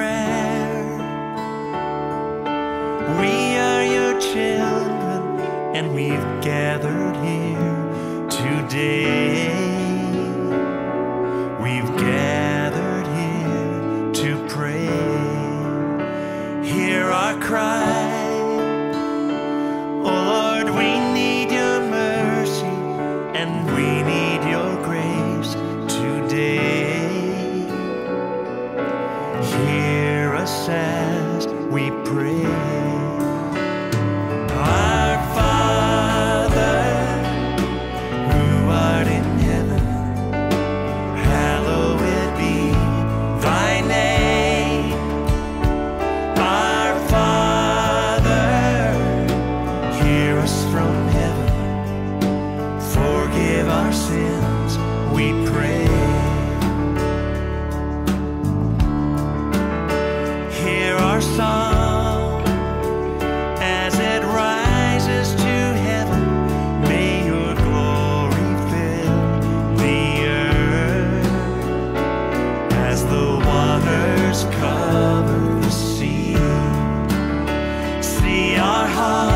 prayer. We are your children, and we've gathered here today. heart.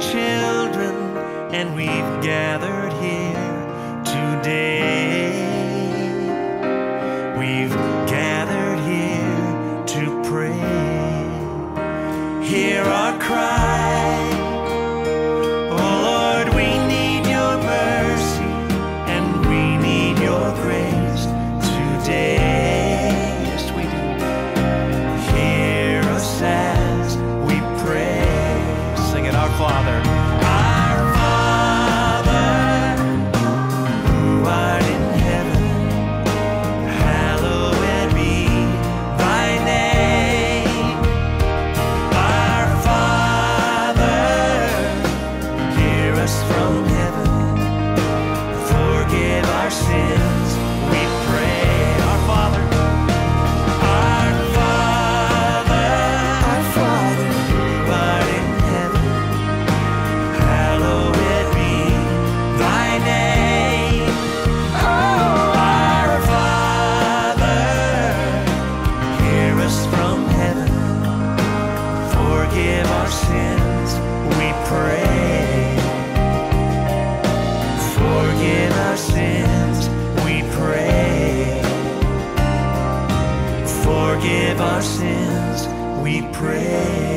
children, and we've gathered. we pray.